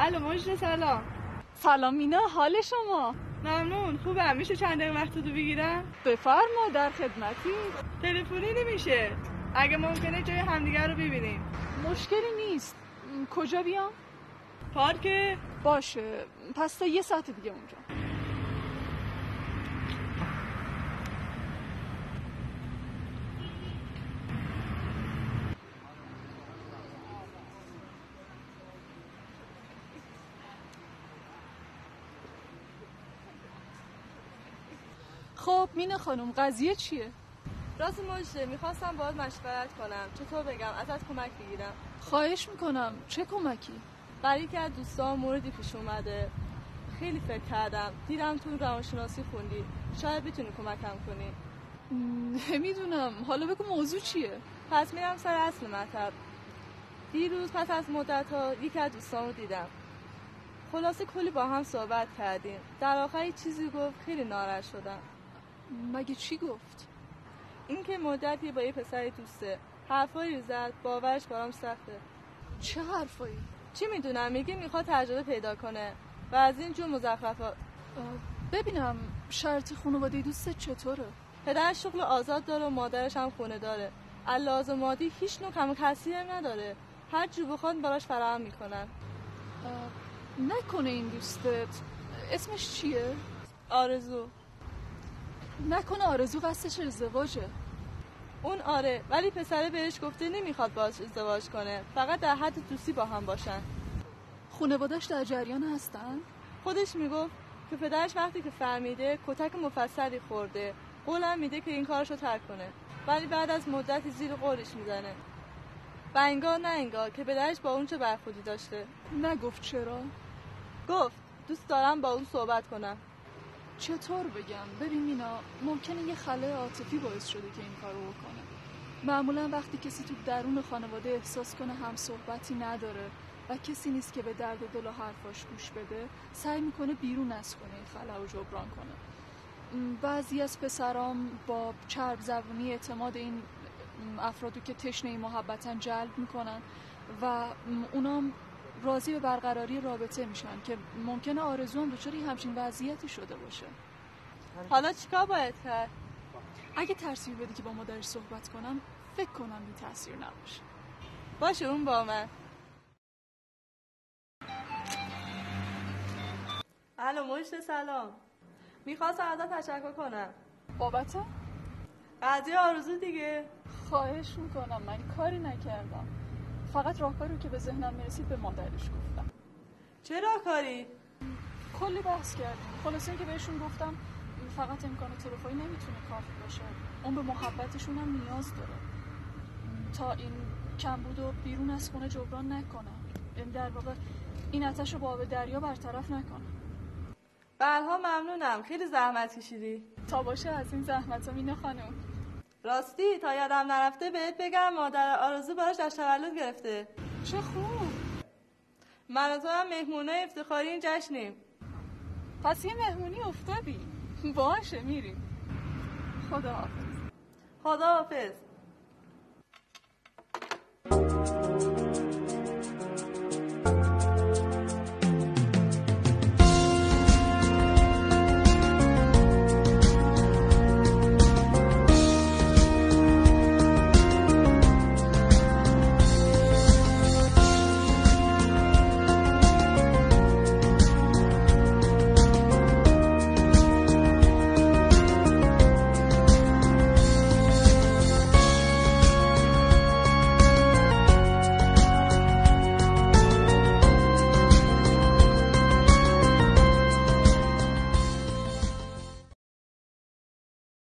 الو مجد سلام. سلام مینا حال شما؟ ممنون خوبه. میشه چند دقیقه وقت تو بگیرم؟ بفرما در خدمتی. تلفنی نمیشه. اگه ممکنه جای همدیگه رو ببینیم. مشکلی نیست. کجا بیام؟ پارک باشه. پس تا یه ساعت دیگه اونجا. خب مینه خانم قضیه چیه؟ راست مجده می‌خواستم باید مشورت کنم. چطور بگم؟ ازت کمک بگیرم خواهش می‌کنم. چه کمکی؟ برای که از دوستان موردی پیش اومده. خیلی فکر کردم. دیدم تو روانشناسی خوندی. شاید بتونی کمکم کنی. نمی‌دونم. حالا بگو موضوع چیه؟ پس میرم سر اصل مطلب دیروز پس از مدت ها یکی از دوستان رو دیدم. خلاصه کلی با هم صحبت کردیم. در آخر چیزی گفت. خیلی ناراحت شدم. مگه چی گفت؟ اینکه مدتی با یه پسر دوسته. حرفایی زد باورش برام سخته. چه حرفایی؟ چی می‌دونم؟ میگه می‌خواد تجربه پیدا کنه و از این جور مزخرفات ببینم شرط خانواده دوست چطوره؟ پدرش شغل آزاد داره و مادرش هم خونه داره. لازم مادی هیچ نوع کم کسی نداره. هر جو بخواد براش فراهم می‌کنن. نکنه این دوستت. اسمش چیه؟ آرزو. نکنه آرزو قصدش ازدواجه. اون آره ولی پسره بهش گفته نمی‌خواد باش ازدواج کنه. فقط در حد دوستی با هم باشن. خانوادش در جریان هستن؟ خودش می‌گفت که پدرش وقتی که فهمیده کتک مفصلی خورده قولم میده که این کارشو ترک کنه. ولی بعد از مدتی زیر قولش می‌زنه. و انگار نه انگار که پدرش با اون چه برخودی داشته. نگفت چرا؟ گفت دوست دارم با اون صحبت کنم. چطور بگم؟ ببین مینا ممکنه یه خله عاطفی باعث شده که این کارو بکنه. معمولا وقتی کسی تو درون خانواده احساس کنه هم صحبتی نداره و کسی نیست که به درد دل و حرفاش گوش بده سعی می‌کنه بیرون از کنه این خلا رو جبران کنه. بعضی از پسرام با چرب زبونی اعتماد این افرادو که تشنه محبتن جلب می‌کنن و اونام راضی به برقراری رابطه میشن که ممکنه آرزو هم دچار همچین وضعیتی شده باشه. حالا چیکار باید کرد؟ اگه ترسیب بدی که با مادرش صحبت کنم فکر کنم بی تاثیر نباشه. باشه اون با من. الو مشت سلام. می‌خواستم ازت تشکر کنم. بابت؟ قضیه آرزو دیگه. خواهش می‌کنم من کاری نکردم. فقط راهکاری رو که به ذهنم می‌رسید به مادرش گفتم. چه راهکاری کلی بحث کردیم. خلاص که بهشون گفتم فقط امکان تلفنی نمی‌تونه کافی باشه. اون به محبتشون هم نیاز داره. تا این کمبود و بیرون از خونه جبران نکنه. یعنی در واقع این اتش رو با آب دریا برطرف نکنه. برها ممنونم. خیلی زحمت کشیدی. تا باشه از این زحمت ها مینه خانم. راستی تا یادم نرفته بهت بگم مادر آرزو براش در تولد گرفته. چه خوب. من و تو هم مهمونه افتخاری این جشنیم پس یه مهمونی افتادی. باشه میریم. خدا حافظ خدا حافظ